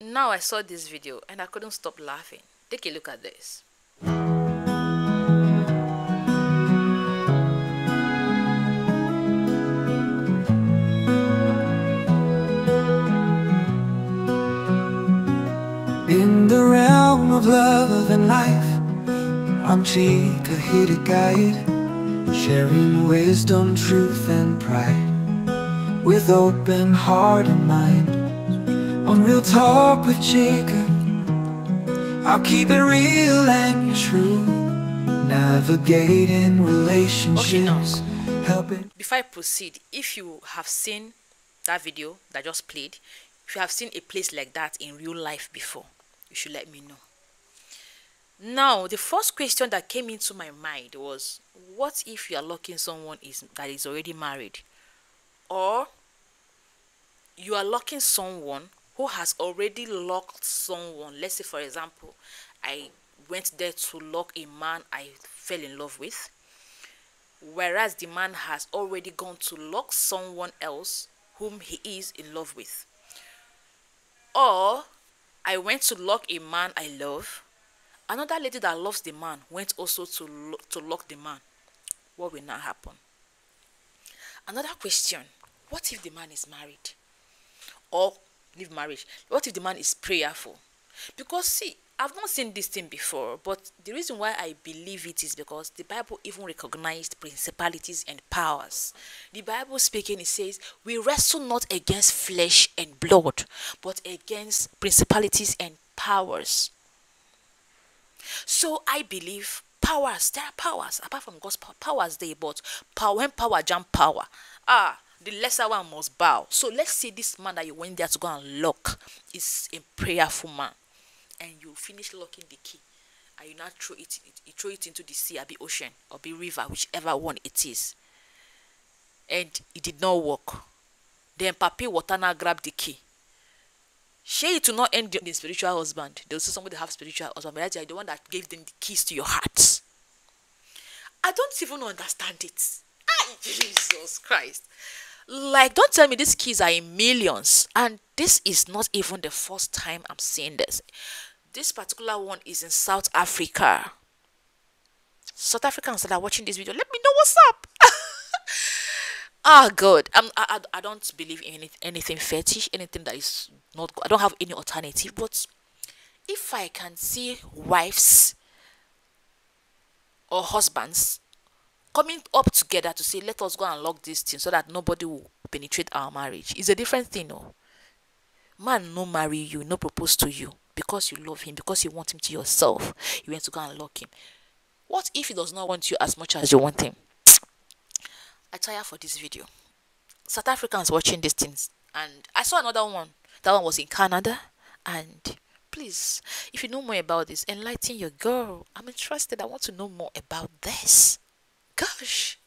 Now I saw this video and I couldn't stop laughing. Take a look at this. In the realm of love and life, I'm Chika here to guide, sharing wisdom, truth, and pride, with open heart and mind. On Real Talk with Chika, I'll keep it real and true, navigating relationships, helping. Before I proceed, if you have seen that video that I just played, if you have seen a place like that in real life before, you should let me know. Now, the first question that came into my mind was what if you are locking someone is that is already married? Or you are locking someone who has already locked someone. Let's say for example, I went there to lock a man I fell in love with, whereas the man has already gone to lock someone else whom he is in love with. Or I went to lock a man I love. Another lady that loves the man went also to lo- to lock the man. What will now happen? Another question: What if the man is married? Or leave marriage? What if the man is prayerful? Because see, I've not seen this thing before, but the reason why I believe it is because the Bible even recognized principalities and powers. The Bible speaking, it says, We wrestle not against flesh and blood, but against principalities and powers. So I believe powers, there are powers, apart from God's powers there, but power when power jump power, ah, the lesser one must bow. So let's say this man that you went there to go and lock is a prayerful man. And you finish locking the key and you now throw it, you throw it into the sea or the ocean or the river whichever one it is. And it did not work. Then papi Watana grabbed the key. Shey it will not end the, spiritual husband. They will see somebody have spiritual husband but that's the one that gave them the keys to your heart. I don't even understand it. Ah jesus christ like don't tell me these keys are in millions and this is not even the first time i'm seeing this. This particular one is in south africa. South africans that are watching this video let me know what's up. Ah good. I'm, I, I don't believe in any, anything fetish anything that is not i don't have any alternative but if i can see wives or husbands coming up together to say let us go and lock this thing so that nobody will penetrate our marriage. Is a different thing no man no marry you no propose to you because you love him because you want him to yourself. You went to go and lock him. What if he does not want you as much as you want him? I tire for this video. South africans watching these things and i saw another one. That one was in canada and please if you know more about this enlighten your girl. I'm interested. I want to know more about this gosh